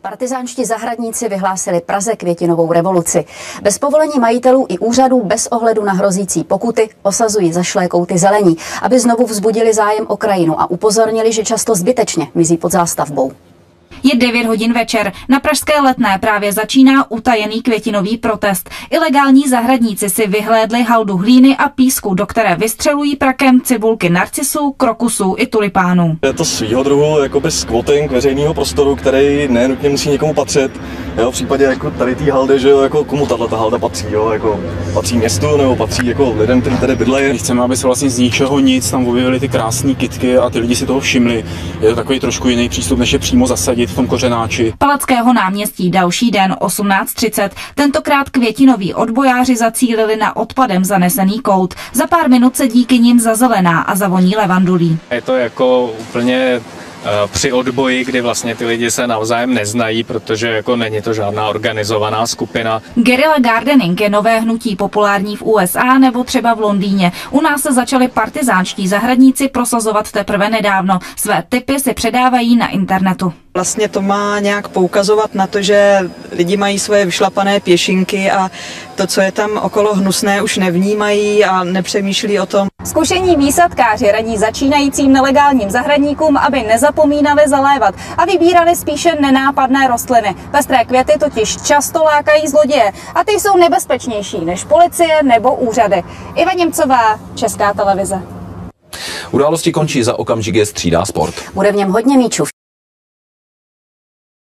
Partizánští zahradníci vyhlásili Praze květinovou revoluci. Bez povolení majitelů i úřadů bez ohledu na hrozící pokuty osazují zašlé kouty zelení, aby znovu vzbudili zájem o krajinu a upozornili, že často zbytečně mizí pod zástavbou. Je 9 hodin večer. Na Pražské letné právě začíná utajený květinový protest. Ilegální zahradníci si vyhlédli haldu hlíny a písku, do které vystřelují prakem cibulky narcisů, krokusů i tulipánů. Je to svýho druhu jakoby squatting veřejného prostoru, který nenutně musí někomu patřit. Jo, v případě jako tady té haldy, že jo, jako komu tahle ta halda patří, jo, jako patří městu nebo patří jako lidem, kteří tady bydlejí. Chceme, aby se vlastně z ničeho nic tam objevily ty krásné kitky a ty lidi si toho všimli. Je to takový trošku jiný přístup, než je přímo zasadit v tom kořenáči. Palackého náměstí další den 18.30. Tentokrát květinoví odbojáři zacílili na odpadem zanesený kout. Za pár minut se díky nim zazelená a zavoní levandulí. Je to jako úplně při odboji, kdy vlastně ty lidi se navzájem neznají, protože jako není to žádná organizovaná skupina. Guerrilla gardening je nové hnutí populární v USA nebo třeba v Londýně. U nás se začali partizánští zahradníci prosazovat teprve nedávno. Své typy si předávají na internetu. Vlastně to má nějak poukazovat na to, že lidi mají svoje vyšlapané pěšinky a to, co je tam okolo hnusné, už nevnímají a nepřemýšlí o tom. Zkušení výsadkáři radí začínajícím nelegálním zahradníkům, aby nezapomínali zalévat a vybírali spíše nenápadné rostliny. Pestré květy totiž často lákají zloděje a ty jsou nebezpečnější než policie nebo úřady. Iva Němcová, Česká televize. Události končí za okamžik je střídá sport. Bude v něm hodně míčů.